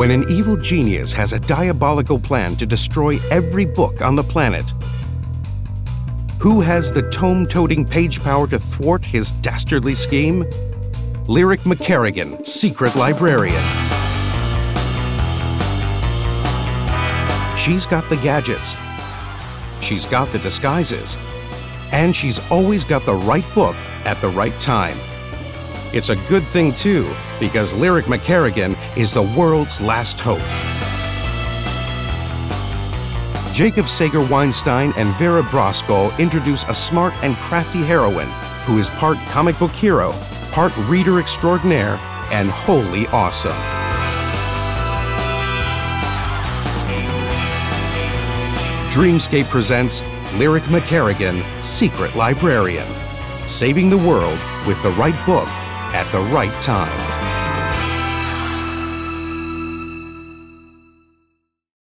When an evil genius has a diabolical plan to destroy every book on the planet, who has the tome-toting page power to thwart his dastardly scheme? Lyric McKerrigan, Secret Librarian. She's got the gadgets. She's got the disguises. And she's always got the right book at the right time. It's a good thing, too, because Lyric McKerrigan is the world's last hope. Jacob Sager Weinstein and Vera Brosgol introduce a smart and crafty heroine who is part comic book hero, part reader extraordinaire, and wholly awesome. Dreamscape presents Lyric McKerrigan, Secret Librarian, saving the world with the right book at the right time.